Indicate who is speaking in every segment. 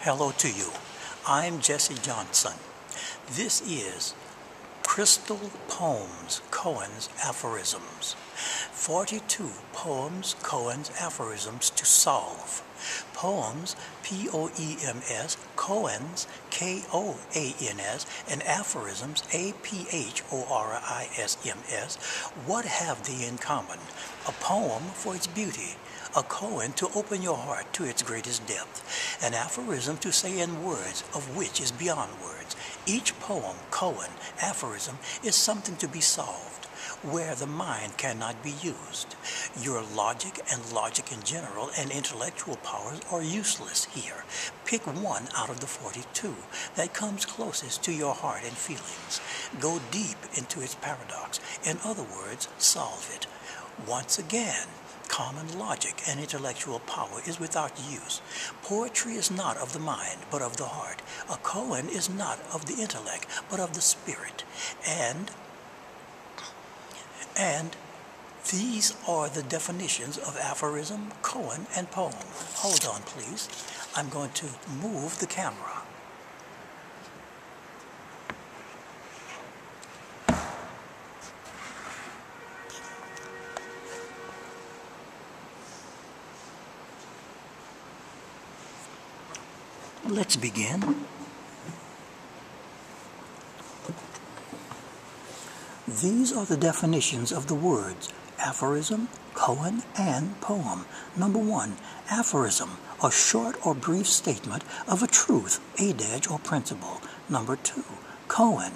Speaker 1: Hello to you. I'm Jessie Johnson. This is Crystal Poems, Koans Aphorisms. 42 Poems, Koans Aphorisms to Solve. Poems, P O E M S, Koans, K O A N S, and Aphorisms, A P H O R I S M S. What have they in common? A poem for its beauty, a koan to open your heart to its greatest depth, an aphorism to say in words of which is beyond words. Each poem, koan, aphorism, is something to be solved where the mind cannot be used. Your logic and logic in general and intellectual powers are useless here. Pick one out of the 42 that comes closest to your heart and feelings. Go deep into its paradox. In other words, solve it. Once again, common logic and intellectual power is without use. Poetry is not of the mind, but of the heart. A koan is not of the intellect, but of the spirit. And and these are the definitions of aphorism, koan, and poem. Hold on, please. I'm going to move the camera. Let's begin. These are the definitions of the words aphorism, koan, and poem. Number one, aphorism, a short or brief statement of a truth, adage, or principle. Number two, koan,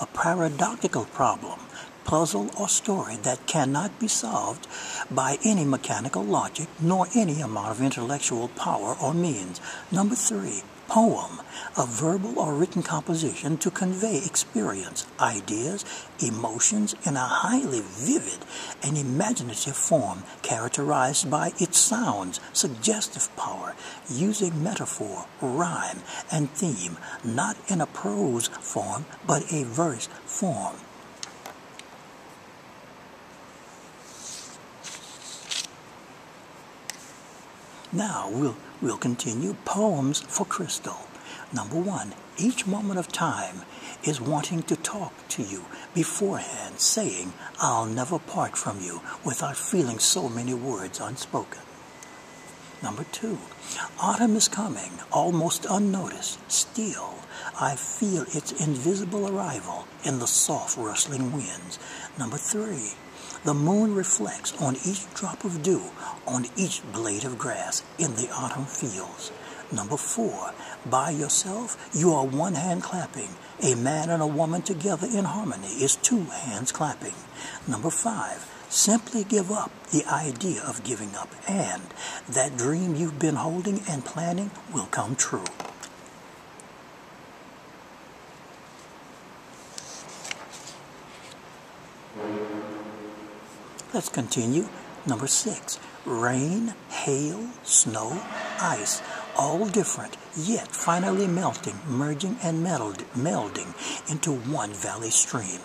Speaker 1: a paradoxical problem, puzzle, or story that cannot be solved by any mechanical logic nor any amount of intellectual power or means. Number three, poem, a verbal or written composition to convey experience, ideas, emotions in a highly vivid and imaginative form characterized by its sounds, suggestive power, using metaphor, rhyme, and theme, not in a prose form, but a verse form. Now we'll, we'll continue poems for Crystal. Number one, each moment of time is wanting to talk to you beforehand, saying, I'll never part from you without feeling so many words unspoken. Number two, autumn is coming, almost unnoticed. Still, I feel its invisible arrival in the soft rustling winds. Number three, the moon reflects on each drop of dew, on each blade of grass in the autumn fields. Number four, by yourself, you are one hand clapping. A man and a woman together in harmony is two hands clapping. Number five, simply give up the idea of giving up, and that dream you've been holding and planning will come true. Let's continue. Number six, rain, hail, snow, ice, all different, yet finally melting, merging, and meld, melding into one valley stream.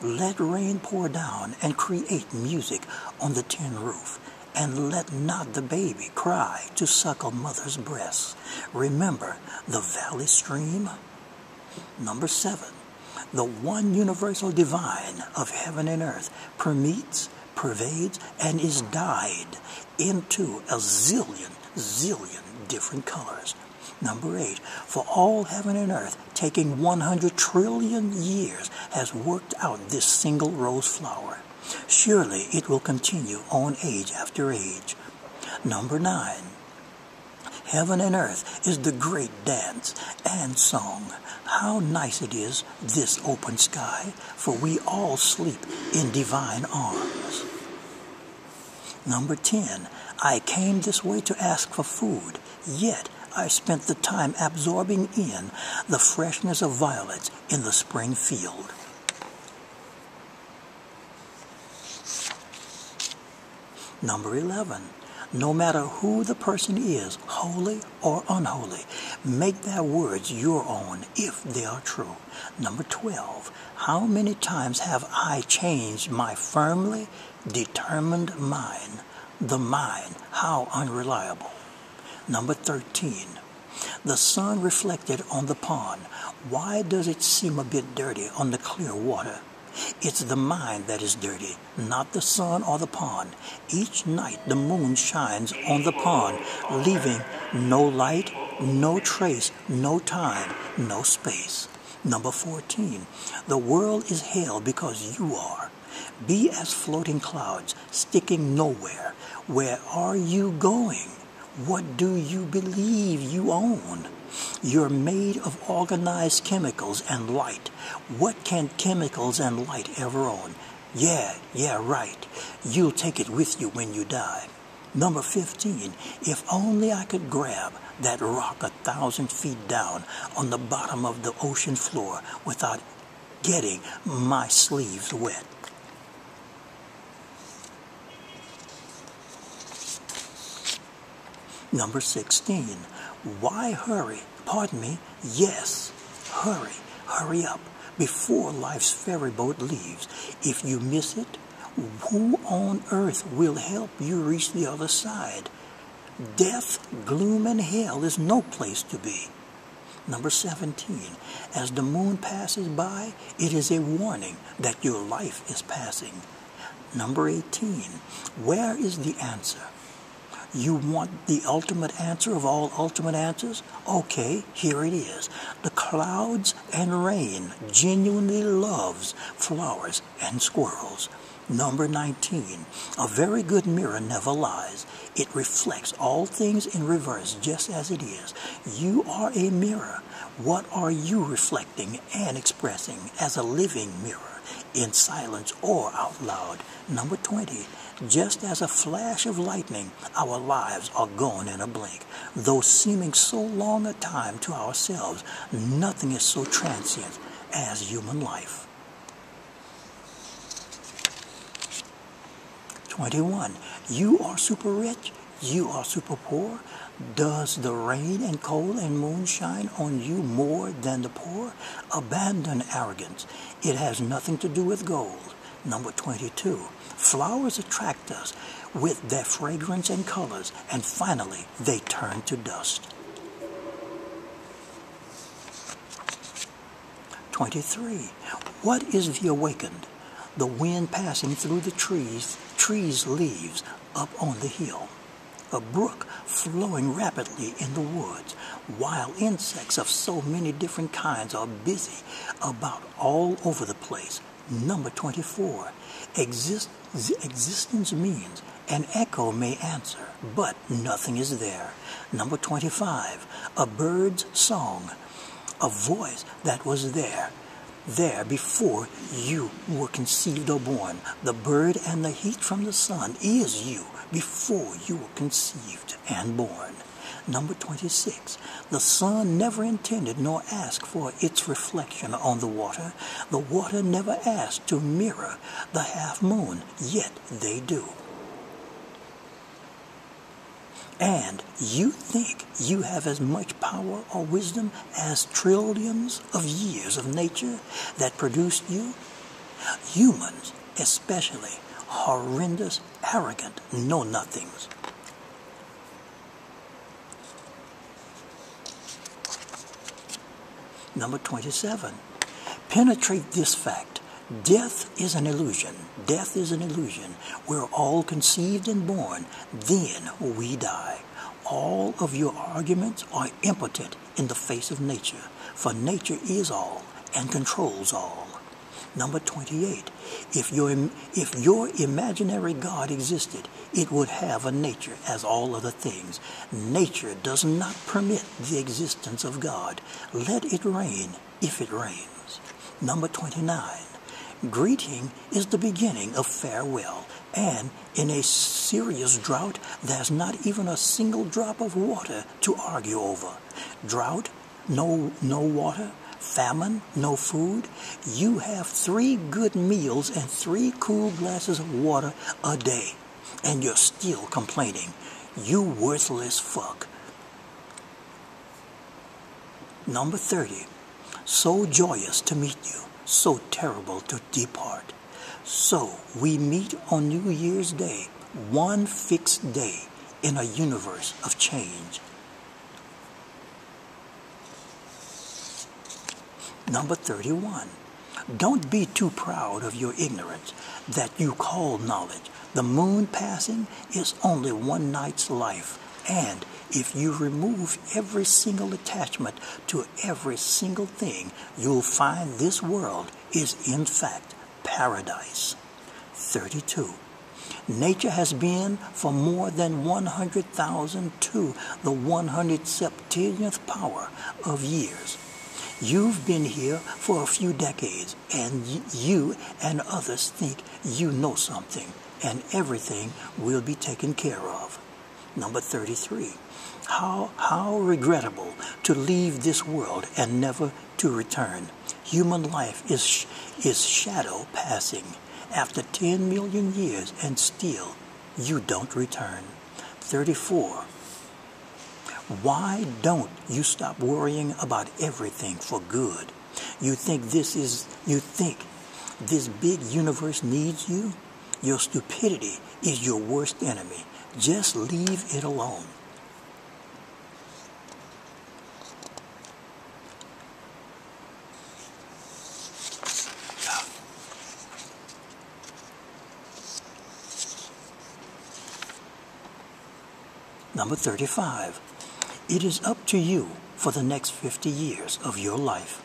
Speaker 1: Let rain pour down and create music on the tin roof. And let not the baby cry to suckle mother's breasts. Remember the valley stream? Number seven, the one universal divine of heaven and earth permeates, pervades, and is dyed into a zillion, zillion different colors. Number eight, for all heaven and earth, taking 100 trillion years, has worked out this single rose flower. Surely it will continue on age after age. Number nine, heaven and earth is the great dance and song. How nice it is, this open sky, for we all sleep in divine arms. Number 10. I came this way to ask for food, yet I spent the time absorbing in the freshness of violets in the spring field. Number 11. No matter who the person is, holy or unholy, make their words your own if they are true. Number 12. How many times have I changed my firmly determined mind? The mind, how unreliable. Number 13. The sun reflected on the pond. Why does it seem a bit dirty on the clear water? It's the mind that is dirty, not the sun or the pond. Each night the moon shines on the pond, leaving no light, no trace, no time, no space. Number 14. The world is hell because you are. Be as floating clouds, sticking nowhere. Where are you going? What do you believe you own? You're made of organized chemicals and light. What can chemicals and light ever own? Yeah, yeah, right. You'll take it with you when you die. Number 15. If only I could grab that rock a thousand feet down on the bottom of the ocean floor without getting my sleeves wet. Number 16. Why hurry? Pardon me. Yes, hurry. Hurry up before life's ferry boat leaves. If you miss it, who on earth will help you reach the other side? Death, gloom, and hell is no place to be. Number 17. As the moon passes by, it is a warning that your life is passing. Number 18. Where is the answer? You want the ultimate answer of all ultimate answers? Okay, here it is. The clouds and rain genuinely loves flowers and squirrels. Number 19. A very good mirror never lies. It reflects all things in reverse just as it is. You are a mirror. What are you reflecting and expressing as a living mirror, in silence or out loud? Number 20. Just as a flash of lightning, our lives are gone in a blink. Though seeming so long a time to ourselves, nothing is so transient as human life. 21. You are super rich, you are super poor. Does the rain and cold and moon shine on you more than the poor? Abandon arrogance. It has nothing to do with gold. Number 22. Flowers attract us with their fragrance and colors, and finally they turn to dust. 23. What is the awakened? The wind passing through the trees, trees' leaves up on the hill. A brook flowing rapidly in the woods. while insects of so many different kinds are busy about all over the place. Number 24. Exist, existence means an echo may answer, but nothing is there. Number 25. A bird's song. A voice that was there. There before you were conceived or born. The bird and the heat from the sun is you before you were conceived and born. Number 26. The sun never intended nor asked for its reflection on the water. The water never asked to mirror the half moon, yet they do. And you think you have as much power or wisdom as trillions of years of nature that produced you? Humans, especially, horrendous, arrogant know nothings. Number 27. Penetrate this fact. Death is an illusion. Death is an illusion. We're all conceived and born, then we die. All of your arguments are impotent in the face of nature, for nature is all and controls all. Number 28. If your, if your imaginary God existed, it would have a nature as all other things. Nature does not permit the existence of God. Let it rain if it rains. Number 29. Greeting is the beginning of farewell. And in a serious drought, there's not even a single drop of water to argue over. Drought, no, no water, famine, no food, you have three good meals and three cool glasses of water a day, and you're still complaining. You worthless fuck. Number 30. So joyous to meet you, so terrible to depart. So we meet on New Year's Day, one fixed day in a universe of change. Number 31. Don't be too proud of your ignorance that you call knowledge. The moon passing is only one night's life. And if you remove every single attachment to every single thing, you'll find this world is in fact paradise. 32. Nature has been for more than 100,000 to the 100 septillionth power of years. You've been here for a few decades, and you and others think you know something, and everything will be taken care of. Number 33. How, how regrettable to leave this world and never to return. Human life is, is shadow passing after 10 million years, and still you don't return. 34. Why don't you stop worrying about everything for good? You think this is, you think this big universe needs you? Your stupidity is your worst enemy. Just leave it alone. Number 35. It is up to you for the next 50 years of your life.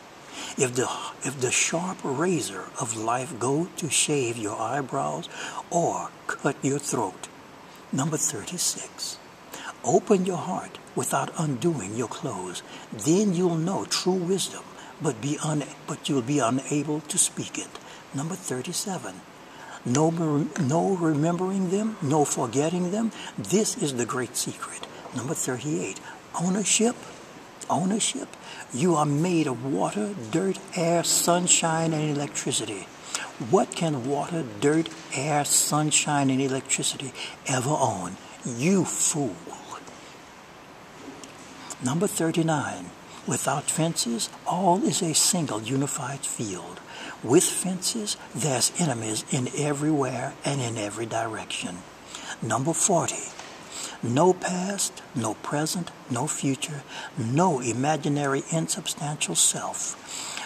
Speaker 1: If the, if the sharp razor of life go to shave your eyebrows or cut your throat. Number 36. Open your heart without undoing your clothes. Then you'll know true wisdom, but, be un, but you'll be unable to speak it. Number 37. No, no remembering them, no forgetting them. This is the great secret. Number 38 ownership, ownership, you are made of water, dirt, air, sunshine, and electricity. What can water, dirt, air, sunshine, and electricity ever own? You fool. Number 39. Without fences, all is a single unified field. With fences, there's enemies in everywhere and in every direction. Number 40. No past, no present, no future, no imaginary insubstantial self.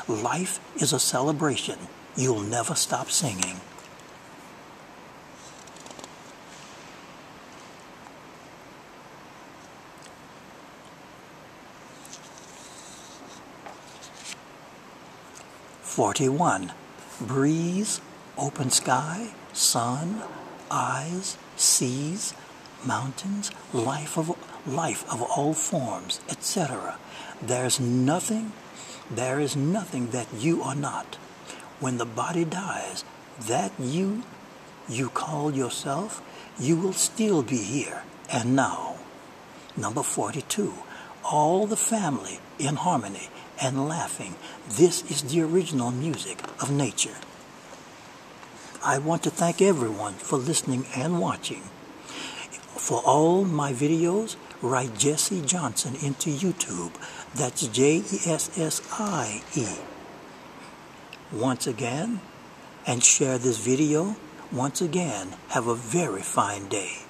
Speaker 1: Life is a celebration. You'll never stop singing. Forty-one. Breeze, open sky, sun, eyes, seas, mountains, life of life of all forms, etc. There's nothing, there is nothing that you are not. When the body dies, that you you call yourself, you will still be here and now. Number 42. All the family in harmony and laughing. This is the original music of nature. I want to thank everyone for listening and watching. For all my videos, write Jessie Johnson into YouTube. That's J E S S I E. Once again, and share this video. Once again, have a very fine day.